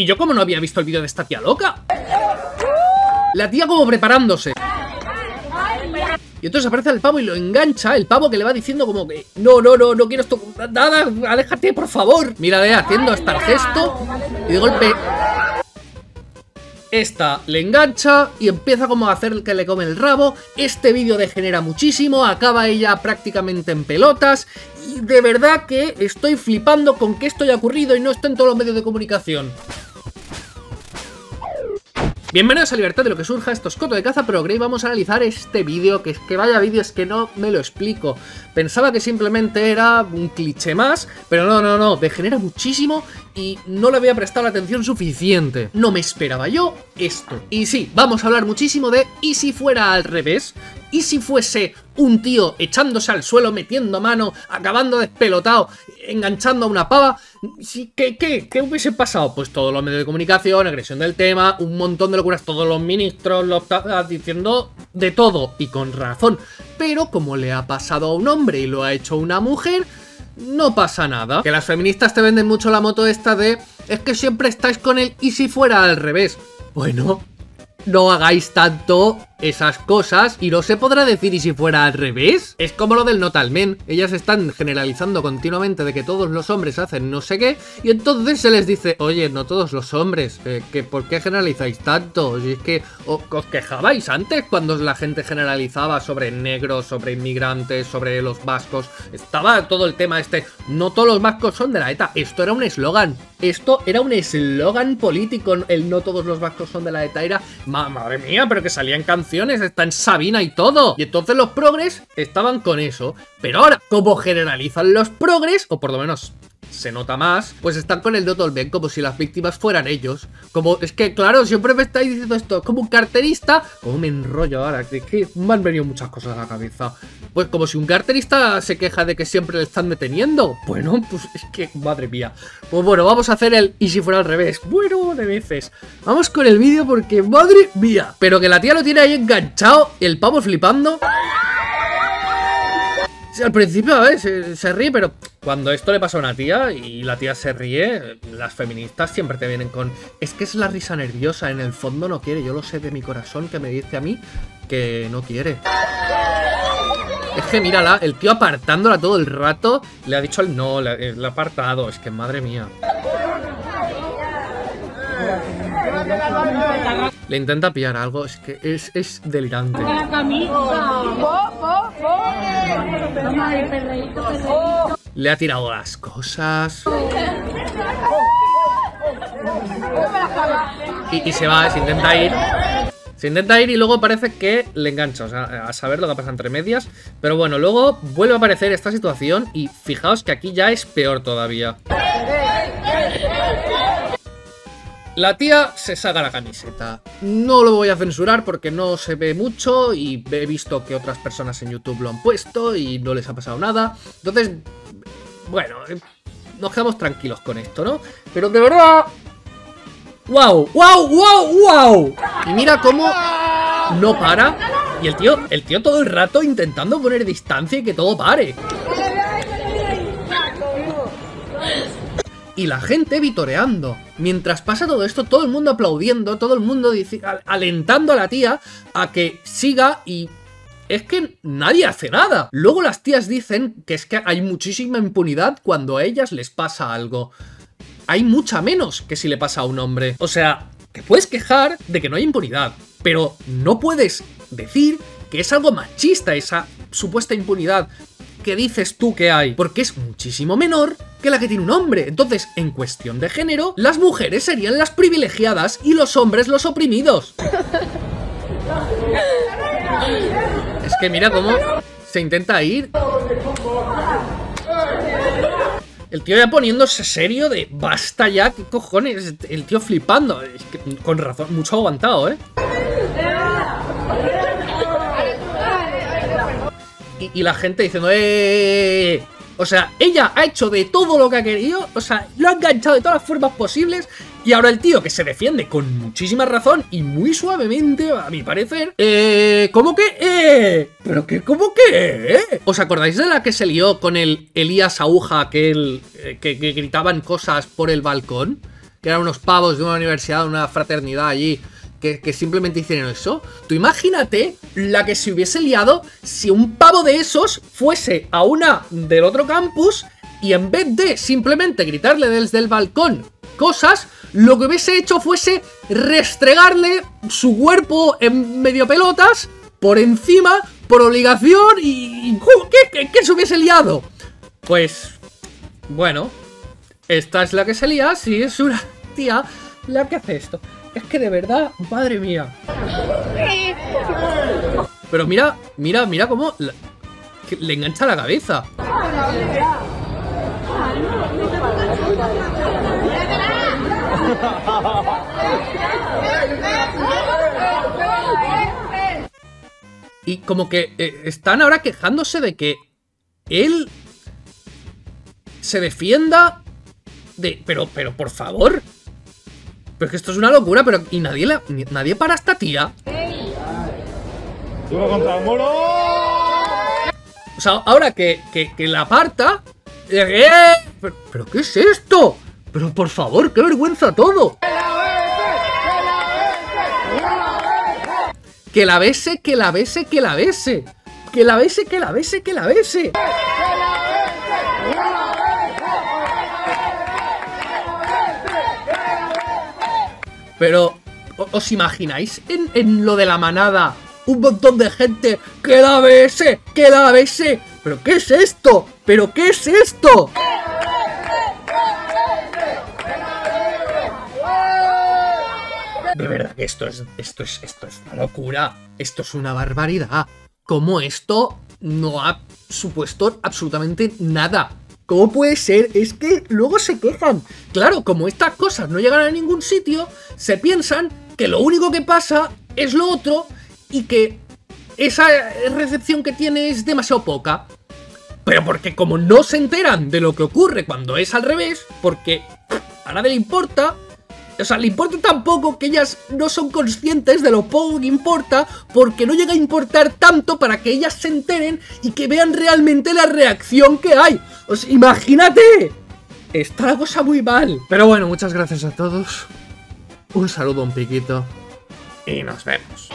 Y yo como no había visto el vídeo de esta tía loca. La tía como preparándose. Y entonces aparece el pavo y lo engancha, el pavo que le va diciendo como que no, no, no, no quiero esto, nada, aléjate, por favor. Mira, de haciendo hasta el gesto y de golpe esta le engancha y empieza como a hacer que le come el rabo. Este vídeo degenera muchísimo, acaba ella prácticamente en pelotas. Y de verdad que estoy flipando con que esto haya ocurrido y no está en todos los medios de comunicación. Bienvenidos a Libertad de lo que surja, esto es Coto de Caza Progre y vamos a analizar este vídeo, que es que vaya vídeo, es que no me lo explico. Pensaba que simplemente era un cliché más, pero no, no, no, degenera muchísimo y no le había prestado la atención suficiente. No me esperaba yo esto. Y sí, vamos a hablar muchísimo de ¿y si fuera al revés? ¿Y si fuese un tío echándose al suelo, metiendo mano, acabando despelotado, enganchando a una pava? ¿Qué, qué, qué hubiese pasado? Pues todos los medios de comunicación, agresión del tema, un montón de locuras, todos los ministros, los diciendo de todo, y con razón. Pero como le ha pasado a un hombre y lo ha hecho una mujer, no pasa nada. Que las feministas te venden mucho la moto esta de es que siempre estáis con él y si fuera al revés. Bueno, no hagáis tanto esas cosas y no se podrá decir y si fuera al revés. Es como lo del Notalmen, ellas están generalizando continuamente de que todos los hombres hacen no sé qué y entonces se les dice, oye, no todos los hombres, eh, que ¿por qué generalizáis tanto? Si es que os, quejabais antes cuando la gente generalizaba sobre negros, sobre inmigrantes, sobre los vascos, estaba todo el tema este, no todos los vascos son de la ETA, esto era un eslogan, esto era un eslogan político, el no todos los vascos son de la ETA, era, madre mía, pero que salían canciones está en Sabina y todo. Y entonces los progres estaban con eso. Pero ahora, como generalizan los progres, o por lo menos se nota más, pues están con el Dotolben como si las víctimas fueran ellos. Como, es que claro, siempre me estáis diciendo esto, como un carterista, como me enrollo ahora, que, que me han venido muchas cosas a la cabeza. Pues como si un carterista se queja de que siempre le están deteniendo. Bueno, pues es que, madre mía. Pues bueno, vamos a hacer el y si fuera al revés. Bueno, de veces. Vamos con el vídeo porque, madre mía. Pero que la tía lo tiene ahí enganchado, el pavo flipando al principio, a ver, se, ríe, pero cuando esto le pasa a una tía y la tía se ríe, las feministas siempre te vienen con... Es que es la risa nerviosa, en el fondo no quiere, yo lo sé de mi corazón que me dice a mí que no quiere. Es que mírala, el tío apartándola todo el rato, le ha dicho el no, le, le ha apartado, es que madre mía. Le intenta pillar algo, es que es, es delirante. Le ha tirado las cosas. Y, se va, se intenta ir. Se intenta ir y luego parece que le engancha, o sea, a saber lo que pasa entre medias. Pero bueno, luego vuelve a aparecer esta situación y fijaos que aquí ya es peor todavía. La tía se saca la camiseta. No lo voy a censurar porque no se ve mucho y he visto que otras personas en YouTube lo han puesto y no les ha pasado nada. Entonces, bueno, eh, nos quedamos tranquilos con esto, ¿no? Pero de verdad... ¡Wow! ¡Wow! ¡Wow! ¡Wow! Y mira cómo no para. Y el tío, el tío todo el rato intentando poner distancia y que todo pare. Y la gente vitoreando. Mientras pasa todo esto, todo el mundo aplaudiendo, todo el mundo alentando a la tía a que siga y es que nadie hace nada. Luego las tías dicen que es que hay muchísima impunidad cuando a ellas les pasa algo. Hay mucha menos que si le pasa a un hombre. O sea, te puedes quejar de que no hay impunidad, pero no puedes decir que es algo machista esa supuesta impunidad que dices tú que hay, porque es muchísimo menor que la que tiene un hombre. Entonces, en cuestión de género, las mujeres serían las privilegiadas y los hombres los oprimidos. es que mira cómo se intenta ir. El tío ya poniéndose serio de basta ya, qué cojones. El tío flipando. Con razón, mucho aguantado, ¿eh? Y, la gente diciendo, ¡eh! eh, eh". O sea, ella ha hecho de todo lo que ha querido, o sea, lo ha enganchado de todas las formas posibles, y ahora el tío que se defiende con muchísima razón y muy suavemente, a mi parecer, eh, ¿cómo que? Eh? ¿Pero qué? ¿Cómo que? Eh? ¿Os acordáis de la que se lió con el Elías Aguja, que, el, que gritaban cosas por el balcón? que eran unos pavos de una universidad, una fraternidad allí, que, simplemente hicieron eso. Tú imagínate la que se hubiese liado si un pavo de esos fuese a una del otro campus y en vez de simplemente gritarle desde el balcón cosas, lo que hubiese hecho fuese restregarle su cuerpo en medio pelotas por encima, por obligación y... ¿Qué, qué, se hubiese liado? Pues... Bueno, esta es la que se lía, sí, es una tía la que hace esto. Es que de verdad, madre mía. Pero mira, mira, mira cómo le engancha la cabeza. Y como que eh, están ahora quejándose de que él se defienda de... Pero, pero, por favor. Pero es que esto es una locura, pero... Y nadie, la, nadie para esta tía. O sea, ahora que, que, la aparta... Eh, pero, ¿Pero qué es esto? Pero por favor, qué vergüenza todo. Que la bese, que la bese, que la bese. Que la bese, que la bese, que la bese. Pero, ¿os imagináis en, en, lo de la manada? Un montón de gente que la bese, que la bese. ¿Pero qué es esto? ¿Pero qué es esto? De verdad que esto es, esto es, esto es una locura. Esto es una barbaridad. Como esto no ha supuesto absolutamente nada. ¿Cómo puede ser? Es que luego se quejan. Claro, como estas cosas no llegan a ningún sitio, se piensan que lo único que pasa es lo otro y que esa recepción que tiene es demasiado poca. Pero porque como no se enteran de lo que ocurre cuando es al revés, porque a nadie le importa, o sea, le importa tampoco que ellas no son conscientes de lo poco que importa, porque no llega a importar tanto para que ellas se enteren y que vean realmente la reacción que hay. O sea, imagínate. Está la cosa muy mal. Pero bueno, muchas gracias a todos. Un saludo, un piquito. Y nos vemos.